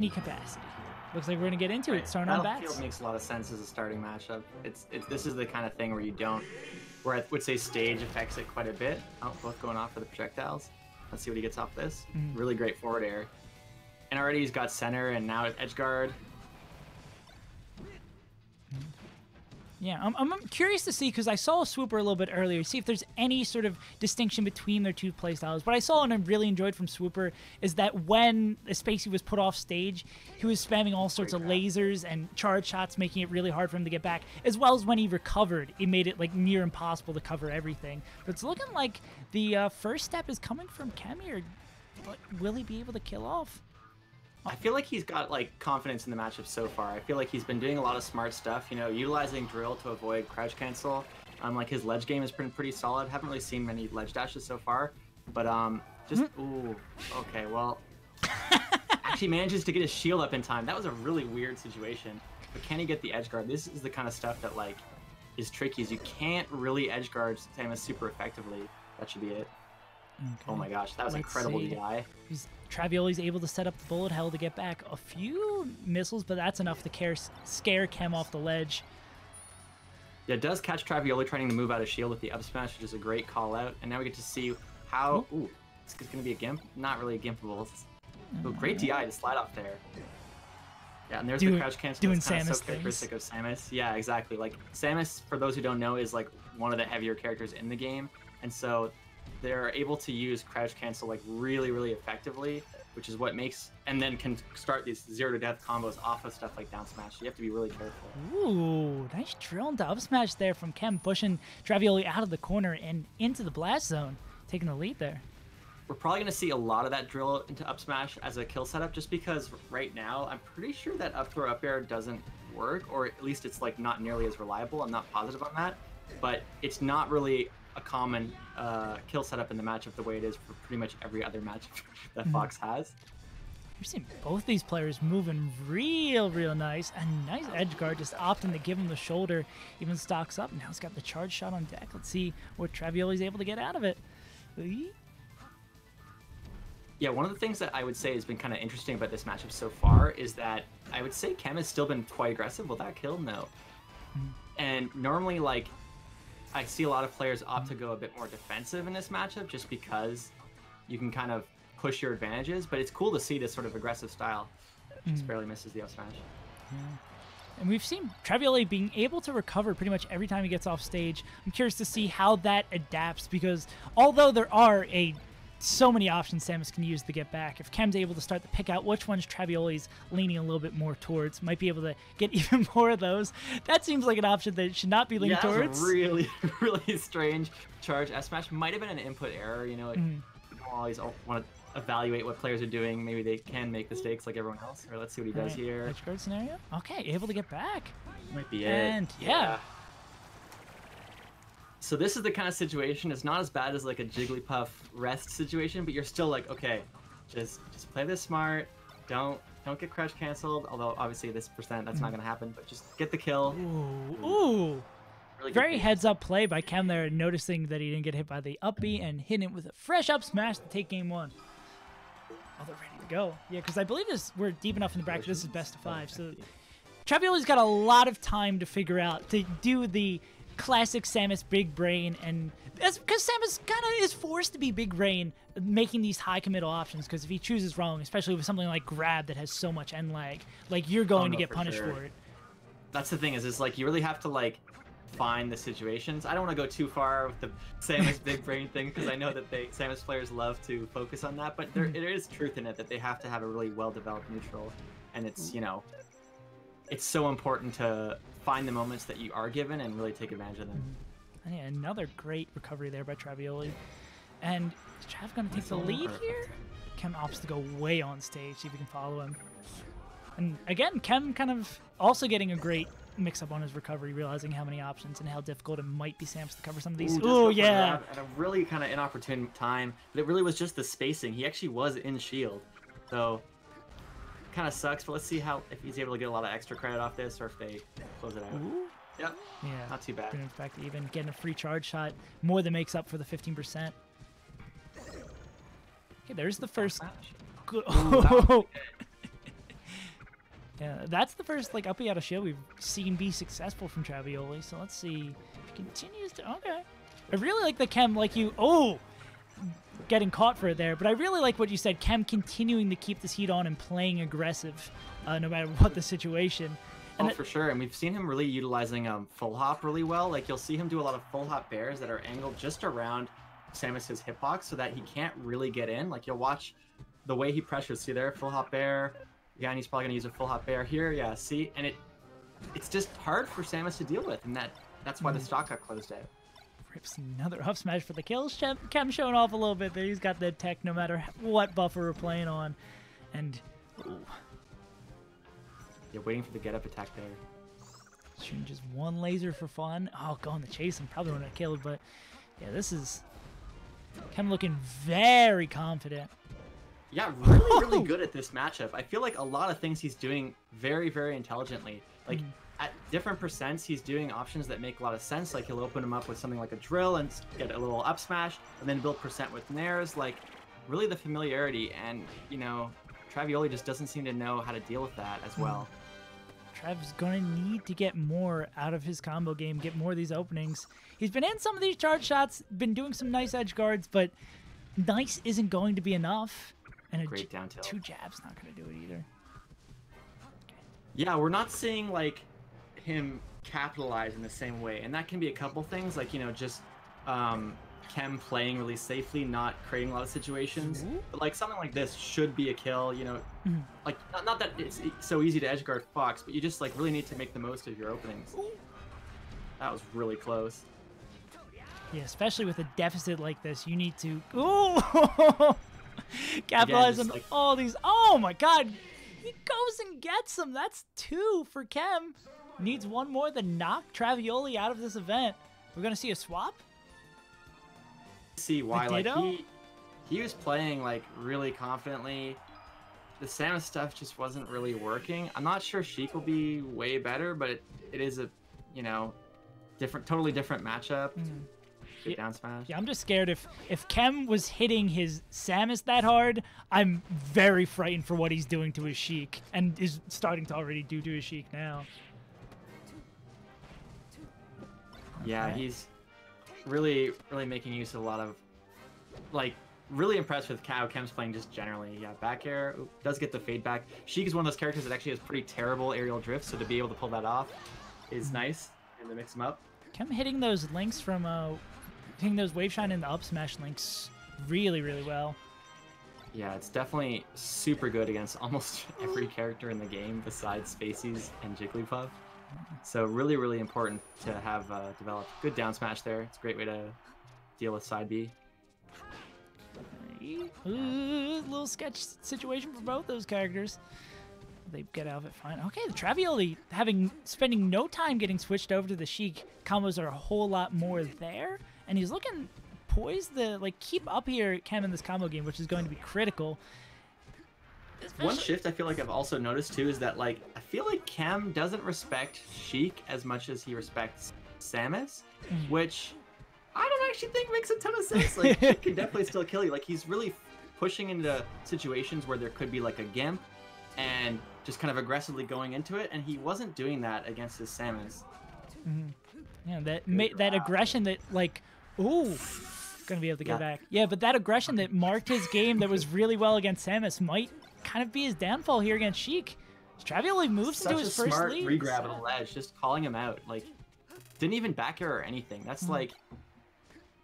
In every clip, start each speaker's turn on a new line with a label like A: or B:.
A: any capacity. Looks like we're gonna get into it. Starting on bats.
B: Battlefield makes a lot of sense as a starting matchup. It's, it's this is the kind of thing where you don't, where I would say stage affects it quite a bit. Oh, both going off for the projectiles. Let's see what he gets off this.
A: Mm-hmm.
B: Really great forward air. And already he's got center and now edge guard.
A: Yeah, I'm, I'm curious to see because I saw Swooper a little bit earlier. See if there's any sort of distinction between their two playstyles. What I saw and I really enjoyed from Swooper is that when Spacey was put off stage, he was spamming all sorts of lasers and charge shots, making it really hard for him to get back. As well as when he recovered, it made it like near impossible to cover everything. But it's looking like the uh, first step is coming from Kemi. Or but will he be able to kill off?
B: I feel like he's got like confidence in the matchup so far. I feel like he's been doing a lot of smart stuff. You know, utilizing drill to avoid crouch cancel. Um, like his ledge game has been pretty solid. Haven't really seen many ledge dashes so far, but um, just ooh, okay, well, actually manages to get his shield up in time. That was a really weird situation. But can he get the edge guard? This is the kind of stuff that like is tricky. Is you can't really edge guard Samus super effectively. That should be it. Oh my gosh, that was
A: Let's
B: incredible
A: see.
B: DI.
A: He's, Travioli's able to set up the bullet hell to get back a few missiles, but that's enough to care, scare Chem off the ledge.
B: Yeah, it does catch Travioli trying to move out of shield with the up smash, which is a great call out. And now we get to see how. Ooh, it's going to be a gimp. Not really a gimpable. It's- Oh, mm. great DI to slide off there. Yeah, and there's
A: Doing-
B: the crouch cancel.
A: doing Samus
B: so characteristic of Samus. Yeah, exactly. Like Samus, for those who don't know, is like one of the heavier characters in the game, and so they're able to use crouch cancel like really, really effectively, which is what makes and then can start these zero to death combos off of stuff like down smash. You have to be really careful.
A: Ooh, nice drill into up smash there from Chem, pushing Travioli out of the corner and into the blast zone, taking the lead there.
B: We're probably going to see a lot of that drill into up smash as a kill setup, just because right now I'm pretty sure that up throw up air doesn't work, or at least it's like not nearly as reliable. I'm not positive on that, but it's not really a common uh, kill setup in the matchup the way it is for pretty much every other matchup that Fox has.
A: You're seeing both these players moving real, real nice. A nice edge guard just opting to give him the shoulder, even stocks up. Now he's got the charge shot on deck. Let's see what Travioli's able to get out of it.
B: Yeah, one of the things that I would say has been kind of interesting about this matchup so far is that I would say Chem has still been quite aggressive. Will that kill? No. And normally, like, I see a lot of players opt to go a bit more defensive in this matchup just because you can kind of push your advantages. But it's cool to see this sort of aggressive style. Just mm. barely misses the up smash.
A: And we've seen Travioli being able to recover pretty much every time he gets off stage. I'm curious to see how that adapts because although there are a so many options Samus can use to get back, if Chem's able to start to pick out which ones Travioli's leaning a little bit more towards, might be able to get even more of those. That seems like an option that should not be leaning
B: yeah,
A: towards.
B: really, really strange charge. S smash might have been an input error. You know,
A: Mm-hmm.
B: you always want to evaluate what players are doing. Maybe they can make mistakes like everyone else. Or let's see what he does
A: Right,
B: here.
A: Edge guard scenario. Okay, able to get back.
B: Might be it.
A: And yeah.
B: So this is the kind of situation. It's not as bad as like a Jigglypuff rest situation, but you're still like, okay, just just play this smart. Don't don't get crouch canceled. Although obviously this percent that's not hmm. gonna happen. But just get the kill.
A: Ooh, hmm. ooh.
B: Really
A: Very heads up play by Chem there, noticing that he didn't get hit by the up B and hitting it with a fresh up smash to take game one. Oh, they're ready to go. Yeah, because I believe this we're deep enough in the bracket. This is best of five, so Travioli's got a lot of time to figure out to do the classic Samus big brain, and because Samus kind of is forced to be big brain, making these high committal options. Because if he chooses wrong, especially with something like grab that has so much end lag, like you're oh, going to
B: no,
A: get
B: for
A: punished
B: sure.
A: for it.
B: That's the thing is, is like you really have to like find the situations. I don't want to go too far with the Samus big brain thing because I know that they Samus players love to focus on that, but there, mm-hmm. there is truth in it that they have to have a really well developed neutral, and it's you know, it's so important to find the moments that you are given and really take advantage of them.
A: And yeah, another great recovery there by Travioli. And is Trav going to take the lead here? Chem opts to go way on stage, see if we can follow him. And again, Chem kind of also getting a great mix up on his recovery, realizing how many options and how difficult it might be Samus to cover some of these. Oh yeah.
B: At a really kind of inopportune time, but it really was just the spacing. He actually was in shield, so kind of sucks. But let's see how if he's able to get a lot of extra credit off this, or if they close it out.
A: Ooh.
B: Yep,
A: Yeah.
B: not too bad.
A: In fact, even getting a free charge shot more than makes up for the 15%. Okay, there's the first. Good.
B: Ooh, oh.
A: Yeah, that's the first like up out of shield we've seen be successful from Travioli. So let's see if he continues to. Okay, I really like the Chem like you. Oh, getting caught for it there. But I really like what you said. Chem continuing to keep this heat on and playing aggressive, uh, no matter what the situation. And
B: oh,
A: it-
B: for sure. And we've seen him really utilizing um, full hop really well. Like you'll see him do a lot of full hop bears that are angled just around Samus's hitbox so that he can't really get in. Like you'll watch the way he pressures. See there, full hop bear. Yeah, and he's probably gonna use a full hop bear here. Yeah, see, and it it's just hard for Samus to deal with, and that that's why the stock got closed out.
A: Rips another up smash for the kills. Chem, Chem showing off a little bit there. He's got the tech no matter what buffer we're playing on, and ooh,
B: You're waiting for the get up attack there.
A: shooting just one laser for fun. Oh, going to chase him probably wouldn't have killed, but yeah, this is Chem looking very confident.
B: Yeah, really, really good at this matchup. I feel like a lot of things he's doing very, very intelligently. Like mm. At different percents, he's doing options that make a lot of sense. Like he'll open them up with something like a drill and get a little up smash, and then build percent with nairs. Like really the familiarity, and you know, Travioli just doesn't seem to know how to deal with that as hmm. well.
A: Trev's going to need to get more out of his combo game, get more of these openings. He's been in some of these charge shots, been doing some nice edge guards, but nice isn't going to be enough. And a
B: Great down tilt.
A: two jabs not going to do it either.
B: Yeah, we're not seeing like him capitalize in the same way, and that can be a couple things, like you know, just um, Chem playing really safely, not creating a lot of situations.
A: Mhm.
B: But like something like this should be a kill, you know,
A: Mhm.
B: like not, not that it's so easy to edgeguard Fox, but you just like really need to make the most of your openings. That was really close.
A: Yeah, especially with a deficit like this, you need to ooh capitalize on
B: like-
A: all these. Oh my god, he goes and gets them. That's two for Chem. Needs one more than knock Travioli out of this event. We're gonna see a swap.
B: See why like he he was playing like really confidently. The Samus stuff just wasn't really working. I'm not sure Sheik will be way better, but it, it is a you know different, totally different matchup. Good
A: Mm. Yeah.
B: down smash.
A: Yeah, I'm just scared if if Chem was hitting his Samus that hard, I'm very frightened for what he's doing to his Sheik, and is starting to already do to his Sheik now.
B: Yeah, he's really, really making use of a lot of, like, really impressed with how Chem's playing just generally. Yeah, back air oop, does get the fade back. Sheik is one of those characters that actually has pretty terrible aerial drift, so to be able to pull that off is nice and to mix them up.
A: Chem hitting those links from uh, hitting those wave shine and the up smash links really, really well.
B: Yeah, it's definitely super good against almost every character in the game besides Spaceys and Jigglypuff. So really, really important to have uh, developed good down smash there. It's a great way to deal with side B.
A: Ooh, little sketch situation for both those characters. They get out of it fine. Okay, the Travioli having spending no time getting switched over to the Sheik. Combos are a whole lot more there, and he's looking poised to like keep up here Cam in this combo game, which is going to be critical.
B: One shift I feel like I've also noticed too is that like feel like Cam doesn't respect Sheik as much as he respects Samus,
A: Mhm.
B: which I don't actually think makes a ton of sense. Like Sheik can definitely still kill you. Like he's really pushing into situations where there could be like a gimp and just kind of aggressively going into it, and he wasn't doing that against his Samus.
A: Yeah, that ma- that aggression that like, ooh, gonna be able to get
B: Yeah.
A: back. Yeah, but that aggression that marked his game that was really well against Samus might kind of be his downfall here against Sheik. Travioli moves
B: Such
A: into his first
B: smart
A: lead.
B: regrab on the ledge, just calling him out. Like didn't even back air or anything. That's
A: Mm.
B: like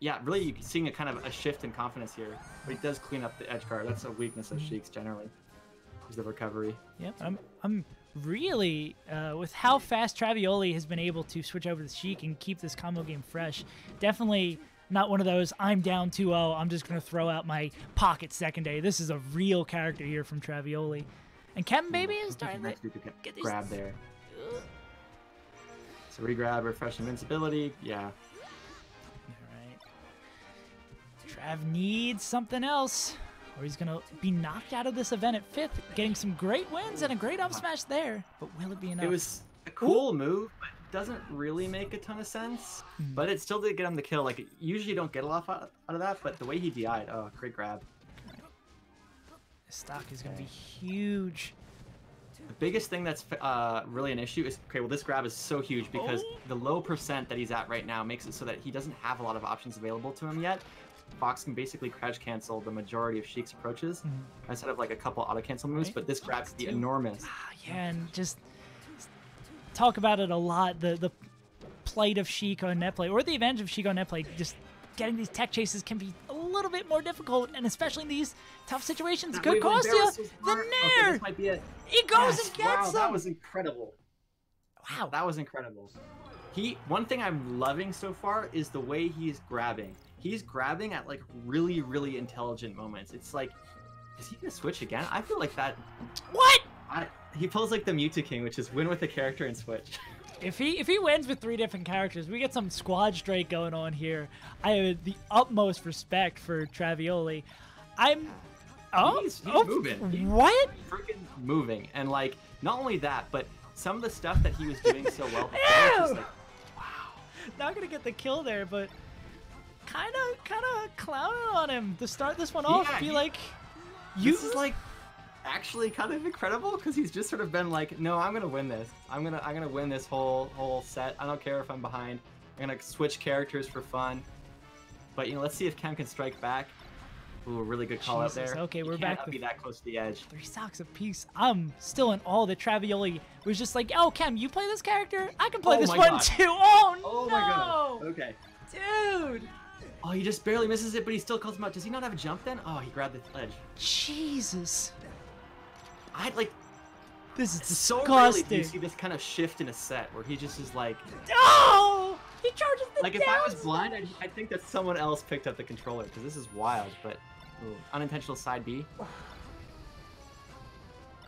B: yeah, really seeing a kind of a shift in confidence here. But he does clean up the edge guard. That's a weakness of
A: Mm.
B: Sheik's generally. Is the recovery.
A: Yep, I'm I'm really uh, with how fast Travioli has been able to switch over to Sheik and keep this combo game fresh. Definitely not one of those I'm down 2-0. I'm just gonna throw out my pocket secondary. This is a real character here from Travioli, and Chem baby is starting to
B: Next could get-
A: these-
B: grab there. So regrab, refresh invincibility. Yeah.
A: Alright. Trav needs something else, or he's gonna be knocked out of this event at fifth, getting some great wins and a great up smash there. But will it be enough?
B: It was a cool move, but doesn't really make a ton of sense.
A: Hmm.
B: But it still did get him the kill. Like usually you don't get a lot out out of that, but the way he DI'd, oh, great grab.
A: His stock is gonna be huge.
B: The biggest thing that's uh, really an issue is okay. Well, this grab is so huge because
A: Oh.
B: the low percent that he's at right now makes it so that he doesn't have a lot of options available to him yet. Fox can basically crouch cancel the majority of Sheik's approaches instead of like a couple auto cancel moves,
A: Right.
B: but this grab's
A: the
B: enormous.
A: Ah, yeah, and just talk about it a lot. The the plight of Sheik on net play, or the advantage of Sheik on net play, just getting these tech chases can be little bit more difficult, and especially in these tough situations,
B: That
A: could cost you the
B: smart. Okay, might be it.
A: he goes
B: Yes,
A: and gets
B: wow,
A: him.
B: that was incredible.
A: wow.
B: That was incredible. He one thing I'm loving so far is the way he's grabbing. He's grabbing at like really, really intelligent moments. It's like, is he gonna switch again? I feel like that.
A: what?
B: I, he pulls like the Mewtwo King, which is win with the character and switch.
A: If he if he wins with three different characters, we get some squad straight going on here. I have the utmost respect for Travioli. I'm. Oh,
B: He's- he's
A: oh,
B: moving. He-
A: What?
B: Freaking moving, and like not only that, but some of the stuff that he was doing so well before. it's just
A: Ew!
B: like,
A: Not gonna get the kill there, but kind of kind of clowning on him to start this one off.
B: Yeah,
A: Be
B: he-
A: like, you
B: this is like actually kind of incredible because he's just sort of been like, no, I'm gonna win this. I'm gonna I'm gonna win this whole whole set. I don't care if I'm behind. I'm gonna switch characters for fun. But you know, let's see if Chem can strike back. Ooh, a really good call out there.
A: okay,
B: You
A: we're
B: can't
A: back
B: Be that close to the edge.
A: three stocks apiece. I'm still in all the Travioli was just like, oh Cam, you play this character, I can play
B: Oh
A: this one
B: God.
A: too. Oh,
B: Oh
A: no,
B: my god. Okay.
A: dude.
B: Oh, he just barely misses it, but he still calls him out. Does he not have a jump then? Oh, he grabbed the ledge.
A: Jesus,
B: I like
A: this is
B: so rarely do you see this kind of shift in a set where he just is like,
A: Oh, he charges the
B: like if I was blind, I'd, I think that someone else picked up the controller because this is wild. But ooh, unintentional side B.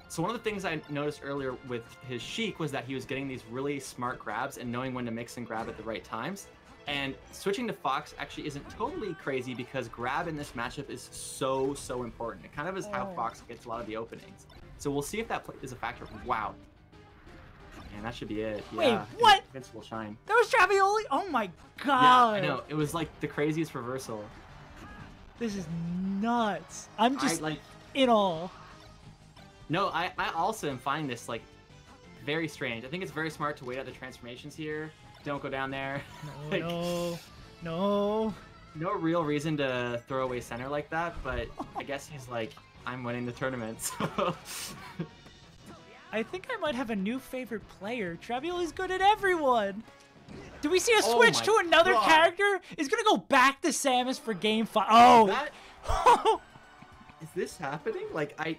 B: So one of the things I noticed earlier with his Sheik was that he was getting these really smart grabs and knowing when to mix and grab at the right times. And switching to Fox actually isn't totally crazy because grab in this matchup is so so important. It kind of is how
A: Oh.
B: Fox gets a lot of the openings. So we'll see if that is a factor. Wow. And that should be it.
A: Wait,
B: yeah.
A: what?
B: Invincible shine.
A: That was Travioli. Oh my god. Yeah.
B: I know. It was like the craziest reversal.
A: This is nuts. I'm just
B: I like
A: in awe.
B: no, I, I also am finding this like very strange. I think it's very smart to wait out the transformations here. Don't go down there.
A: No,
B: Like-
A: no, no.
B: No real reason to throw away center like that, but I guess he's like, I'm winning the tournament. So
A: I think I might have a new favorite player. Travioli's good at everyone. Do we see a
B: Oh
A: switch
B: my
A: to another
B: God.
A: character? Is gonna go back to Samus for game five. Oh,
B: that is this happening? Like I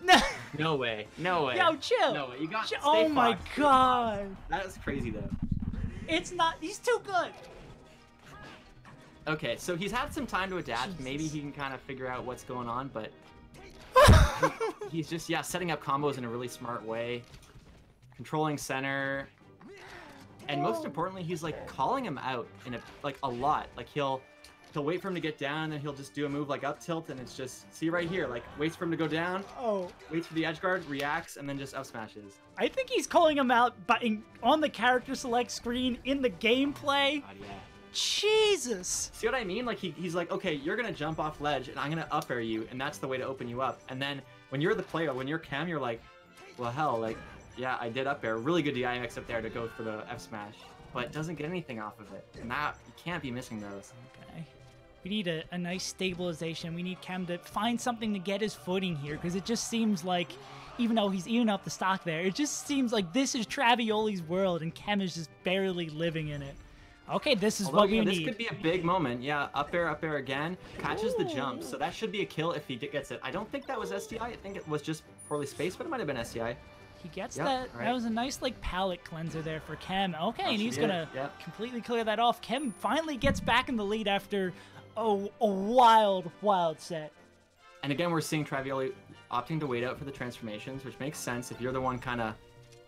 A: no.
B: no way. No way.
A: Yo, chill.
B: No way. You got
A: Chill. Oh my
B: Fox.
A: god.
B: That is crazy though.
A: It's not. He's too good.
B: Okay, so he's had some time to adapt. Maybe he can kind of figure out what's going on, but he's just yeah setting up combos in a really smart way, controlling center, and most importantly, he's like calling him out in a like a lot. Like he'll he'll wait for him to get down, and then he'll just do a move like up tilt, and it's just see right here, like waits for him to go down,
A: oh,
B: waits for the edge guard, reacts, and then just up smashes.
A: I think he's calling him out, but in, on the character select screen in the gameplay.
B: God, yeah.
A: Jesus.
B: See what I mean? Like he, he's like, okay, you're gonna jump off ledge, and I'm gonna up air you, and that's the way to open you up. And then when you're the player, when you're Cam, you're like, well, hell, like, yeah, I did up air, really good DIMX up there to go for the F smash, but doesn't get anything off of it. And that you can't be missing those.
A: Okay. We need a, a nice stabilization. We need Cam to find something to get his footing here because it just seems like, even though he's even up the stock there, it just seems like this is Travioli's world and Cam is just barely living in it. Okay, this is
B: Although
A: what we
B: this
A: need.
B: could be a big moment. Yeah, up air, up air again, catches the jump, so that should be a kill if he gets it. I don't think that was SDI. I think it was just poorly spaced, but it might have been SDI.
A: He gets
B: Yep,
A: that. That was a nice like palette cleanser there for Chem. Okay, and he's
B: did,
A: gonna
B: yep.
A: completely clear that off. Chem finally gets back in the lead after a, a wild, wild set.
B: And again, we're seeing Travioli opting to wait out for the transformations, which makes sense. If you're the one kind of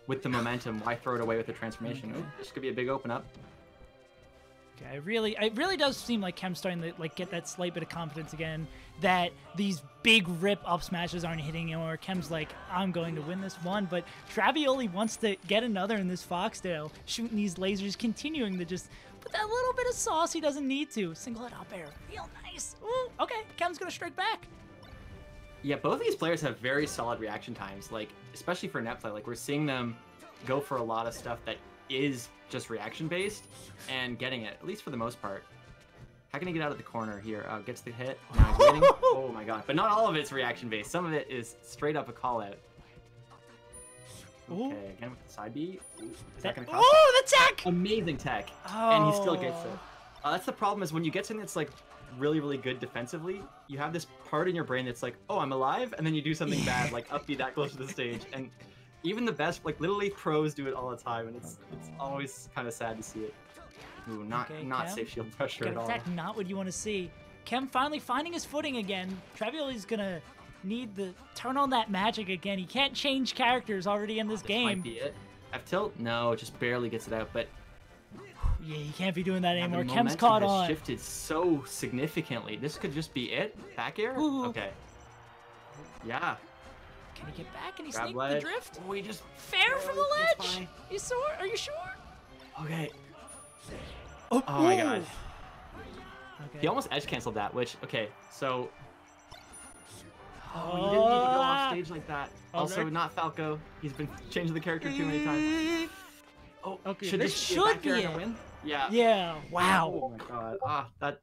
B: with the momentum, why throw it away with the transformation?
A: Okay.
B: Ooh, this could be a big open up.
A: I really, it really does seem like Chem's starting to like get that slight bit of confidence again. That these big rip up smashes aren't hitting anymore. Chem's like, I'm going to win this one, but Travioli wants to get another in this Foxdale, shooting these lasers, continuing to just put that little bit of sauce he doesn't need to. Single it up air, real nice. Ooh, okay, Chem's gonna strike back.
B: Yeah, both these players have very solid reaction times. Like, especially for net play, like we're seeing them go for a lot of stuff that is just reaction based and getting it, at least for the most part. How can he get out of the corner here? Uh, gets the hit. Now he's oh my god! But not all of it's reaction based. Some of it is straight up a call out. Okay, again with the side B. Ooh, Is that gonna cost?
A: oh, the tech!
B: Amazing tech, and he still gets
A: Oh.
B: it. Uh, that's the problem is when you get something that's like really really good defensively, you have this part in your brain that's like, oh, I'm alive, and then you do something bad, like up be that close to the stage, and even the best, like literally pros do it all the time, and it's it's always kind of sad to see it. Ooh, not
A: Okay,
B: not
A: Cam.
B: safe shield pressure at all.
A: attack, not what you want to see. Chem finally finding his footing again. Travioli's gonna need the turn on that magic again. He can't change characters already in this
B: This
A: game.
B: might be it. F tilt? No, just barely gets it out, but
A: Yeah, he can't be doing that
B: yeah, the
A: anymore. Chem's
B: momentum
A: caught
B: has
A: on.
B: shifted so significantly. This could just be it. Back air?
A: Ooh.
B: Okay. Yeah.
A: Can he get back? Can he
B: Grab
A: sneak the drift?
B: Oh, he just
A: Fair from the
B: It's
A: ledge.
B: fine.
A: You sure? Are you sure?
B: Okay.
A: Oh,
B: Oh my god.
A: Okay.
B: He almost edge canceled that, which okay, so
A: Oh,
B: Oh, you didn't need to go off stage like that.
A: Oh,
B: also,
A: right.
B: not Falco. He's been changing the character too many times. Oh,
A: Okay,
B: should
A: this
B: this be a
A: should be
B: a
A: it.
B: win? Yeah.
A: Yeah. Wow.
B: Oh my god. Ah, that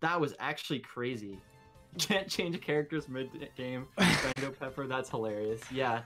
B: that was actually crazy. Can't change characters mid game. Mango Pepper, that's hilarious. Yeah.